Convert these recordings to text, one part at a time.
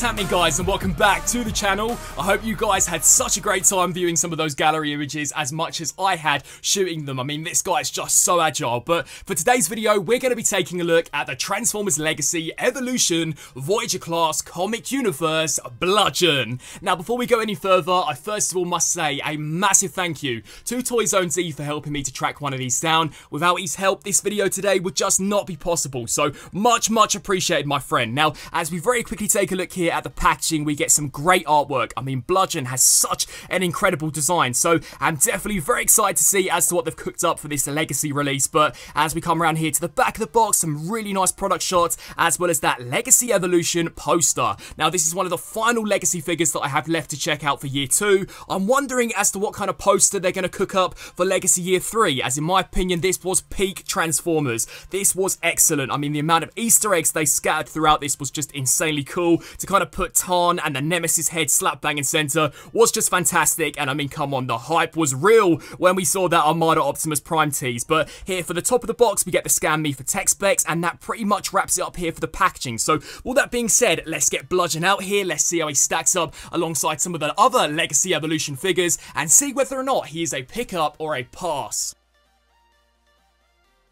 What's happening guys and welcome back to the channel. I hope you guys had such a great time viewing some of those gallery images as much as I had shooting them. I mean this guy is just so agile but for today's video we're going to be taking a look at the Transformers Legacy Evolution Voyager class comic universe Bludgeon. Now before we go any further I first of all must say a massive thank you to Toy Zone Z for helping me to track one of these down. Without his help this video today would just not be possible so much much appreciated my friend. Now as we very quickly take a look here at the packaging, we get some great artwork. I mean, Bludgeon has such an incredible design, so I'm definitely very excited to see as to what they've cooked up for this Legacy release, but as we come around here to the back of the box, some really nice product shots, as well as that Legacy Evolution poster. Now, this is one of the final Legacy figures that I have left to check out for Year 2. I'm wondering as to what kind of poster they're going to cook up for Legacy Year 3, as in my opinion, this was peak Transformers. This was excellent. I mean, the amount of Easter eggs they scattered throughout this was just insanely cool to kind of put Tarn and the Nemesis head slap bang in center was just fantastic. And I mean, come on, the hype was real when we saw that Armada Optimus Prime tease. But here for the top of the box, we get the Scan Me for tech specs, and that pretty much wraps it up here for the packaging. So, all that being said, let's get Bludgeon out here. Let's see how he stacks up alongside some of the other Legacy Evolution figures and see whether or not he is a pickup or a pass.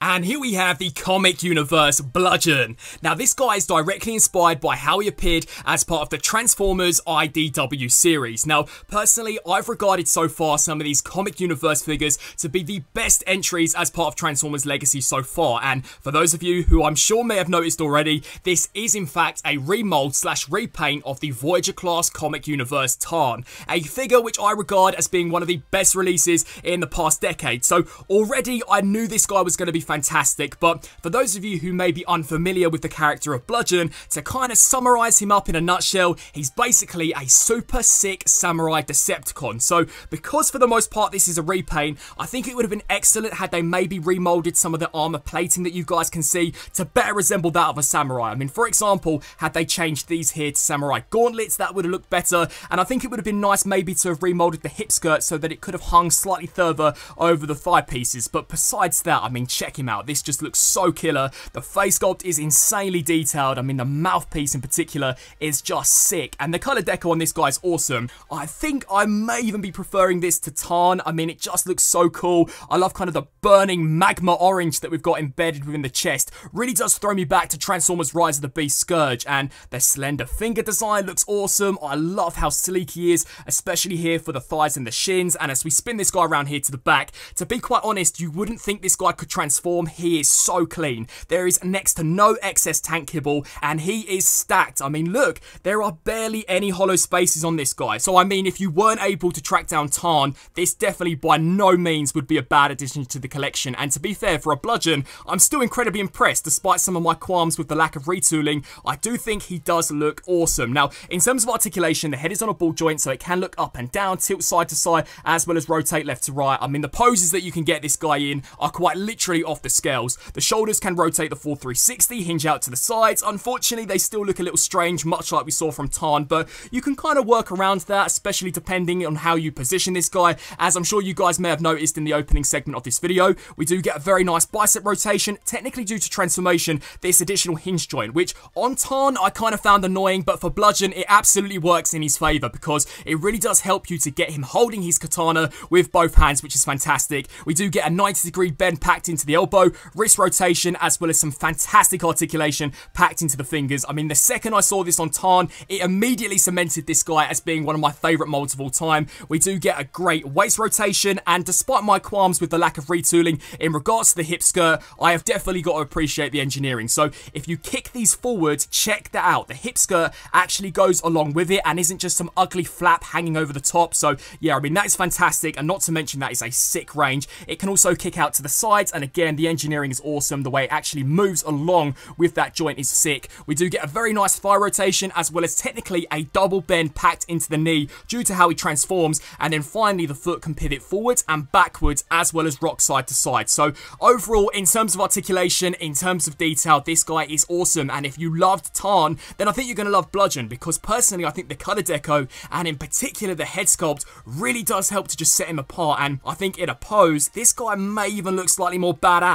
And here we have the comic universe Bludgeon. Now this guy is directly inspired by how he appeared as part of the Transformers IDW series. Now personally I've regarded so far some of these comic universe figures to be the best entries as part of Transformers Legacy so far and for those of you who I'm sure may have noticed already this is in fact a remold slash repaint of the Voyager class comic universe Tarn. A figure which I regard as being one of the best releases in the past decade. So already I knew this guy was going to be fantastic, but for those of you who may be unfamiliar with the character of Bludgeon, to kind of summarize him up in a nutshell, he's basically a super sick samurai Decepticon. So, because for the most part this is a repaint, I think it would have been excellent had they maybe remolded some of the armor plating that you guys can see to better resemble that of a samurai. I mean, for example, had they changed these here to samurai gauntlets, that would have looked better, and I think it would have been nice maybe to have remolded the hip skirt so that it could have hung slightly further over the thigh pieces, but besides that, I mean, check him out. This just looks so killer. The face sculpt is insanely detailed. I mean, the mouthpiece in particular is just sick. And the color deco on this guy is awesome. I think I may even be preferring this to Tarn. I mean, it just looks so cool. I love kind of the burning magma orange that we've got embedded within the chest. Really does throw me back to Transformers Rise of the Beast Scourge. And the slender finger design looks awesome. I love how sleek he is, especially here for the thighs and the shins. And as we spin this guy around here to the back, to be quite honest, you wouldn't think this guy could transform he is so clean. There is next to no excess tank kibble, and he is stacked. I mean, look, there are barely any hollow spaces on this guy. So, I mean, if you weren't able to track down Tarn, this definitely by no means would be a bad addition to the collection. And to be fair, for a bludgeon, I'm still incredibly impressed, despite some of my qualms with the lack of retooling. I do think he does look awesome. Now, in terms of articulation, the head is on a ball joint, so it can look up and down, tilt side to side, as well as rotate left to right. I mean, the poses that you can get this guy in are quite literally off the the scales. The shoulders can rotate the full 360, hinge out to the sides. Unfortunately, they still look a little strange, much like we saw from Tarn, but you can kind of work around that, especially depending on how you position this guy. As I'm sure you guys may have noticed in the opening segment of this video, we do get a very nice bicep rotation, technically due to transformation, this additional hinge joint, which on Tarn I kind of found annoying, but for Bludgeon, it absolutely works in his favour because it really does help you to get him holding his katana with both hands, which is fantastic. We do get a 90 degree bend packed into the elbow, elbow, wrist rotation, as well as some fantastic articulation packed into the fingers. I mean, the second I saw this on Tarn, it immediately cemented this guy as being one of my favourite molds of all time. We do get a great waist rotation, and despite my qualms with the lack of retooling in regards to the hip skirt, I have definitely got to appreciate the engineering. So if you kick these forward, check that out. The hip skirt actually goes along with it and isn't just some ugly flap hanging over the top. So yeah, I mean, that is fantastic, and not to mention that is a sick range. It can also kick out to the sides, and again, the engineering is awesome. The way it actually moves along with that joint is sick. We do get a very nice thigh rotation as well as technically a double bend packed into the knee due to how he transforms. And then finally, the foot can pivot forwards and backwards as well as rock side to side. So overall, in terms of articulation, in terms of detail, this guy is awesome. And if you loved Tarn, then I think you're going to love Bludgeon because personally, I think the color deco and in particular the head sculpt really does help to just set him apart. And I think in a pose, this guy may even look slightly more badass.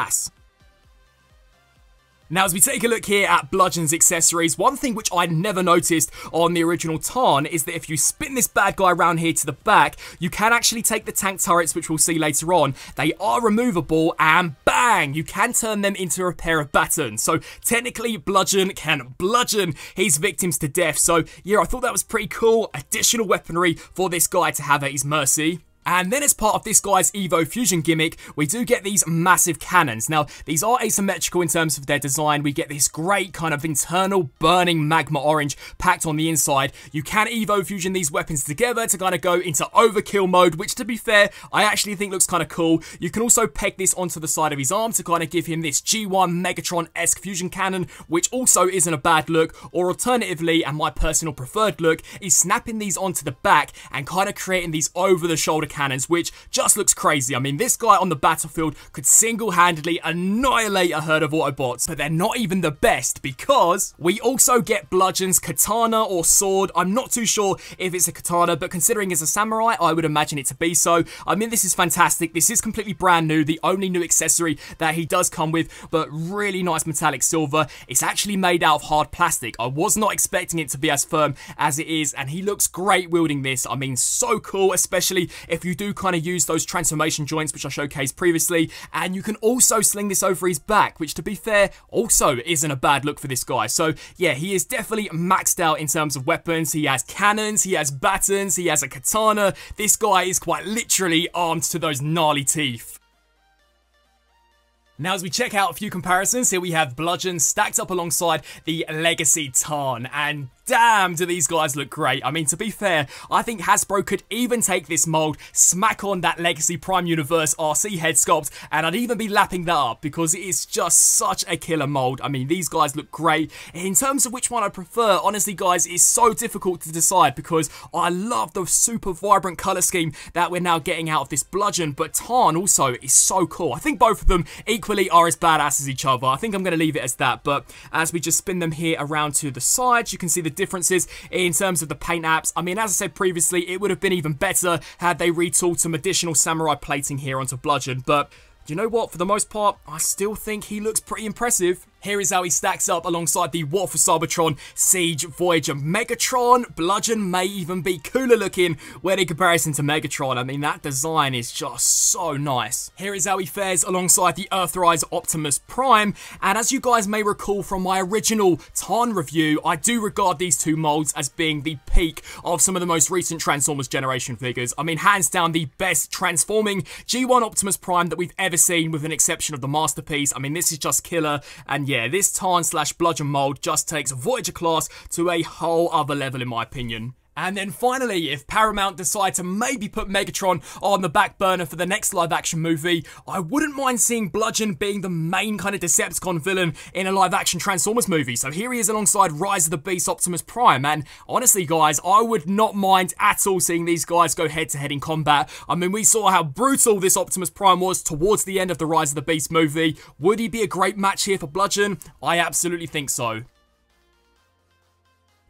Now, as we take a look here at Bludgeon's accessories, one thing which I never noticed on the original Tarn is that if you spin this bad guy around here to the back, you can actually take the tank turrets, which we'll see later on. They are removable, and bang, you can turn them into a pair of batons. So technically, Bludgeon can bludgeon his victims to death. So yeah, I thought that was pretty cool. Additional weaponry for this guy to have at his mercy. And then as part of this guy's Evo Fusion gimmick, we do get these massive cannons. Now, these are asymmetrical in terms of their design. We get this great kind of internal burning magma orange packed on the inside. You can Evo Fusion these weapons together to kind of go into overkill mode, which to be fair, I actually think looks kind of cool. You can also peg this onto the side of his arm to kind of give him this G1 Megatron-esque fusion cannon, which also isn't a bad look. Or alternatively, and my personal preferred look, is snapping these onto the back and kind of creating these over-the-shoulder cannons, which just looks crazy. I mean, this guy on the battlefield could single-handedly annihilate a herd of Autobots, but they're not even the best because we also get Bludgeon's katana or sword. I'm not too sure if it's a katana, but considering it's a samurai, I would imagine it to be so. I mean, this is fantastic. This is completely brand new, the only new accessory that he does come with, but really nice metallic silver. It's actually made out of hard plastic. I was not expecting it to be as firm as it is, and he looks great wielding this. I mean, so cool, especially you do kind of use those transformation joints, which I showcased previously, and you can also sling this over his back, which to be fair, also isn't a bad look for this guy. So yeah, he is definitely maxed out in terms of weapons. He has cannons, he has batons, he has a katana. This guy is quite literally armed to those gnarly teeth. Now, as we check out a few comparisons, here we have Bludgeon stacked up alongside the Legacy Tarn, and damn, do these guys look great. I mean, to be fair, I think Hasbro could even take this mold, smack on that Legacy Prime Universe RC head sculpt, and I'd even be lapping that up because it is just such a killer mold. I mean, these guys look great. In terms of which one I prefer, honestly, guys, it's so difficult to decide because I love the super vibrant color scheme that we're now getting out of this Bludgeon, but Tarn also is so cool. I think both of them equally are as badass as each other. I think I'm going to leave it as that, but as we just spin them here around to the sides, you can see the differences in terms of the paint apps. I mean, as I said previously, it would have been even better had they retooled some additional samurai plating here onto Bludgeon, but you know what? For the most part, I still think he looks pretty impressive. Here is how he stacks up alongside the War for Cybertron, Siege, Voyager, Megatron. Bludgeon may even be cooler looking when in comparison to Megatron. I mean, that design is just so nice. Here is how he fares alongside the Earthrise Optimus Prime. And as you guys may recall from my original Tarn review, I do regard these two molds as being the peak of some of the most recent Transformers generation figures. I mean, hands down the best transforming G1 Optimus Prime that we've ever seen with an exception of the Masterpiece. I mean, this is just killer. And yeah, yeah, this Tarn slash Bludgeon mold just takes Voyager class to a whole other level in my opinion. And then finally, if Paramount decide to maybe put Megatron on the back burner for the next live action movie, I wouldn't mind seeing Bludgeon being the main kind of Decepticon villain in a live action Transformers movie. So here he is alongside Rise of the Beast Optimus Prime. And honestly, guys, I would not mind at all seeing these guys go head to head in combat. I mean, we saw how brutal this Optimus Prime was towards the end of the Rise of the Beast movie. Would he be a great match here for Bludgeon? I absolutely think so.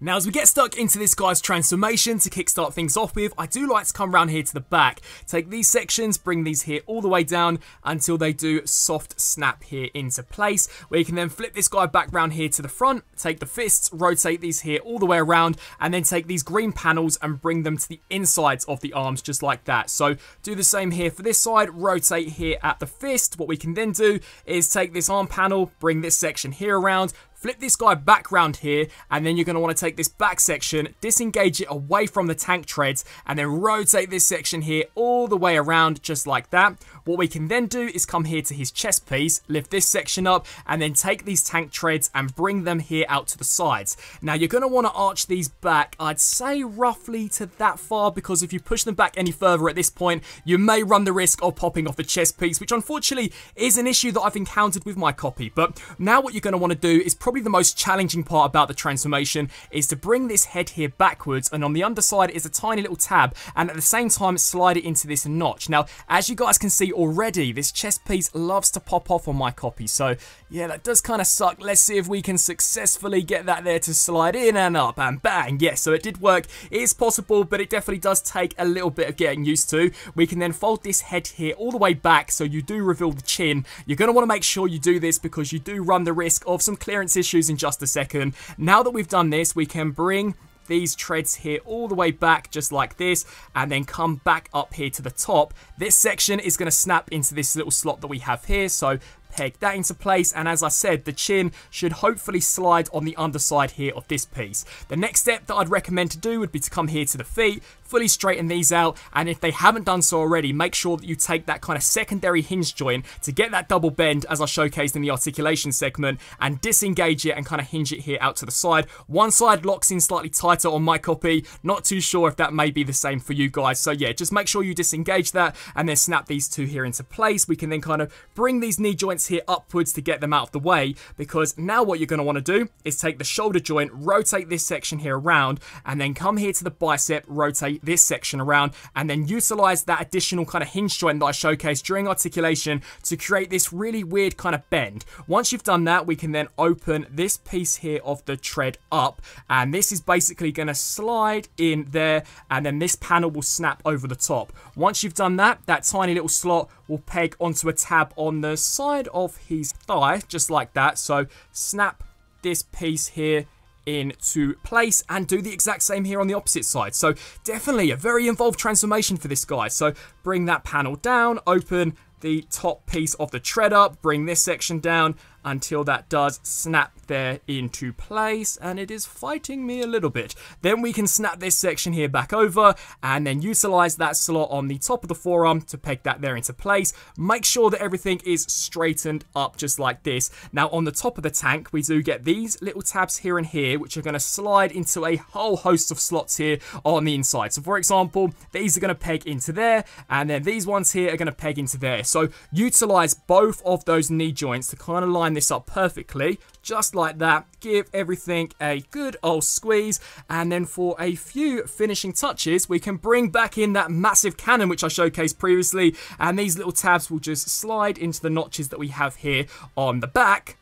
Now, as we get stuck into this guy's transformation to kickstart things off with, I do like to come around here to the back, take these sections, bring these here all the way down until they do soft snap here into place, where you can then flip this guy back round here to the front, take the fists, rotate these here all the way around, and then take these green panels and bring them to the insides of the arms just like that. So do the same here for this side, rotate here at the fist. What we can then do is take this arm panel, bring this section here around, flip this guy back round here, and then you're going to want to take this back section, disengage it away from the tank treads, and then rotate this section here all the way around just like that. What we can then do is come here to his chest piece, lift this section up, and then take these tank treads and bring them here out to the sides. Now, you're going to want to arch these back, I'd say roughly to that far, because if you push them back any further at this point, you may run the risk of popping off the chest piece, which unfortunately is an issue that I've encountered with my copy. But now what you're going to want to do is probably probably the most challenging part about the transformation is to bring this head here backwards and on the underside is a tiny little tab and at the same time slide it into this notch. Now, as you guys can see already, this chest piece loves to pop off on my copy. So yeah, that does kind of suck. Let's see if we can successfully get that there to slide in and up and bang. Yes, so it did work. It is possible, but it definitely does take a little bit of getting used to. We can then fold this head here all the way back so you do reveal the chin. You're going to want to make sure you do this because you do run the risk of some clearance issues in just a second. Now that we've done this, we can bring these treads here all the way back just like this and then come back up here to the top. This section is going to snap into this little slot that we have here so peg that into place and as I said the chin should hopefully slide on the underside here of this piece. The next step that I'd recommend to do would be to come here to the feet, fully straighten these out and if they haven't done so already make sure that you take that kind of secondary hinge joint to get that double bend as I showcased in the articulation segment and disengage it and kind of hinge it here out to the side. One side locks in slightly tighter on my copy, not too sure if that may be the same for you guys so yeah just make sure you disengage that and then snap these two here into place. We can then kind of bring these knee joints here upwards to get them out of the way because now what you're going to want to do is take the shoulder joint, rotate this section here around and then come here to the bicep, rotate this section around and then utilize that additional kind of hinge joint that I showcased during articulation to create this really weird kind of bend. Once you've done that, we can then open this piece here of the tread up and this is basically going to slide in there and then this panel will snap over the top. Once you've done that, that tiny little slot will peg onto a tab on the side of his thigh, just like that. So snap this piece here into place and do the exact same here on the opposite side. So definitely a very involved transformation for this guy. So bring that panel down, open the top piece of the tread up, bring this section down until that does snap there into place and it is fighting me a little bit. Then we can snap this section here back over and then utilize that slot on the top of the forearm to peg that there into place. Make sure that everything is straightened up just like this. Now on the top of the tank we do get these little tabs here and here which are going to slide into a whole host of slots here on the inside. So for example these are going to peg into there and then these ones here are going to peg into there. So utilize both of those knee joints to kind of line this up perfectly, just like that. Give everything a good old squeeze, and then for a few finishing touches, we can bring back in that massive cannon which I showcased previously, and these little tabs will just slide into the notches that we have here on the back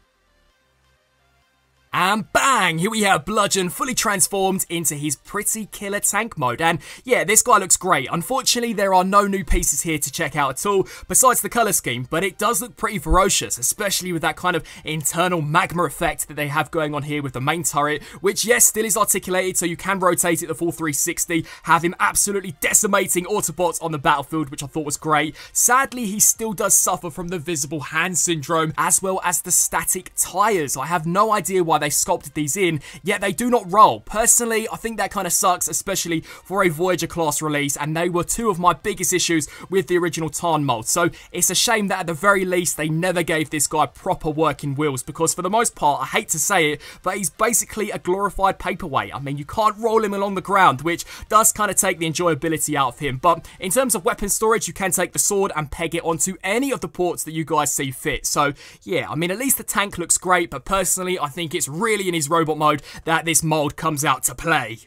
and bang, here we have Bludgeon fully transformed into his pretty killer tank mode. And yeah, this guy looks great. Unfortunately, there are no new pieces here to check out at all, besides the color scheme, but it does look pretty ferocious, especially with that kind of internal magma effect that they have going on here with the main turret, which yes, still is articulated, so you can rotate it the full 360, have him absolutely decimating Autobots on the battlefield, which I thought was great. Sadly, he still does suffer from the visible hand syndrome, as well as the static tires. I have no idea why they sculpted these in, yet they do not roll. Personally, I think that kind of sucks, especially for a Voyager class release, and they were two of my biggest issues with the original Tarn mold. So it's a shame that at the very least they never gave this guy proper working wheels, because for the most part, I hate to say it, but he's basically a glorified paperweight. I mean, you can't roll him along the ground, which does kind of take the enjoyability out of him. But in terms of weapon storage, you can take the sword and peg it onto any of the ports that you guys see fit. So yeah, I mean, at least the tank looks great, but personally, I think it's really in his robot mode that this mold comes out to play.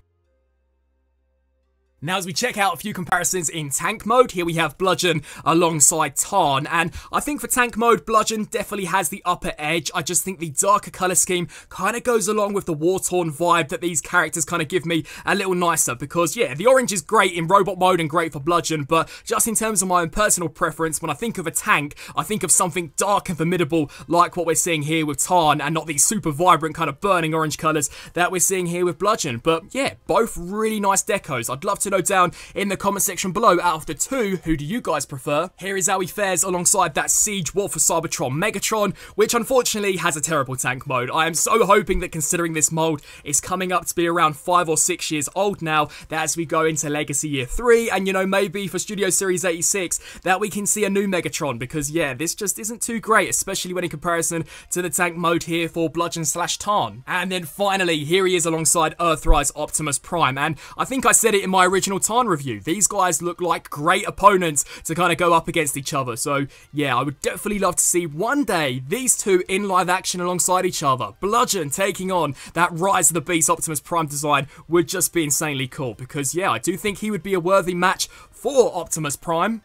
Now as we check out a few comparisons in tank mode, here we have Bludgeon alongside Tarn, and I think for tank mode, Bludgeon definitely has the upper edge. I just think the darker colour scheme kind of goes along with the war-torn vibe that these characters kind of give me a little nicer, because yeah, the orange is great in robot mode and great for Bludgeon, but just in terms of my own personal preference, when I think of a tank, I think of something dark and formidable like what we're seeing here with Tarn, and not these super vibrant kind of burning orange colours that we're seeing here with Bludgeon. But yeah, both really nice decos. I'd love to know down in the comment section below out of the two, who do you guys prefer? Here is how he fares alongside that Siege War for Cybertron Megatron, which unfortunately has a terrible tank mode. I am so hoping that considering this mold is coming up to be around 5 or 6 years old now, that as we go into Legacy Year 3, and you know, maybe for Studio Series 86, that we can see a new Megatron, because yeah, this just isn't too great, especially when in comparison to the tank mode here for Bludgeon slash Tarn. And then finally, here he is alongside Earthrise Optimus Prime, and I think I said it in my original Tarn review. These guys look like great opponents to kind of go up against each other. So yeah, I would definitely love to see one day these two in live action alongside each other. Bludgeon taking on that Rise of the Beast Optimus Prime design would just be insanely cool because yeah, I do think he would be a worthy match for Optimus Prime.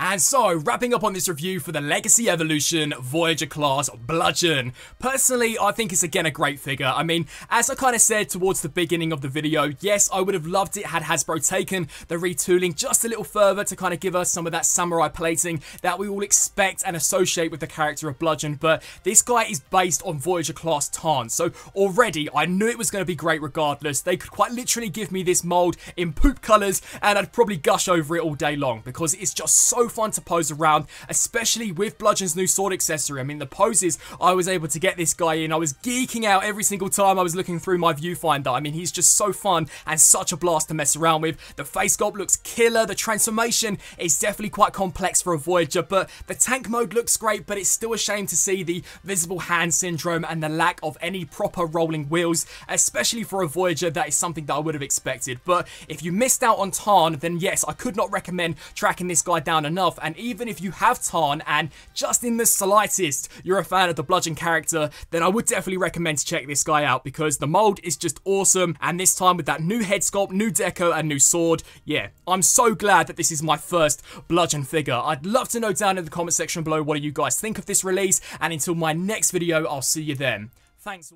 And so, wrapping up on this review for the Legacy Evolution Voyager class Bludgeon. Personally, I think it's again a great figure. I mean, as I kind of said towards the beginning of the video, yes, I would have loved it had Hasbro taken the retooling just a little further to kind of give us some of that samurai plating that we all expect and associate with the character of Bludgeon, but this guy is based on Voyager class Tarn, so already I knew it was going to be great regardless. They could quite literally give me this mold in poop colours and I'd probably gush over it all day long because it's just so fun to pose around, especially with Bludgeon's new sword accessory. I mean, the poses I was able to get this guy in, I was geeking out every single time I was looking through my viewfinder. I mean, he's just so fun and such a blast to mess around with. The face sculpt looks killer. The transformation is definitely quite complex for a Voyager, but the tank mode looks great, but it's still a shame to see the visible hand syndrome and the lack of any proper rolling wheels, especially for a Voyager. That is something that I would have expected. But if you missed out on Tarn, then yes, I could not recommend tracking this guy down enough and even if you have Tarn and just in the slightest you're a fan of the Bludgeon character, then I would definitely recommend to check this guy out because the mold is just awesome and this time with that new head sculpt, new deco and new sword, yeah, I'm so glad that this is my first Bludgeon figure. I'd love to know down in the comment section below what do you guys think of this release and until my next video, I'll see you then. Thanks.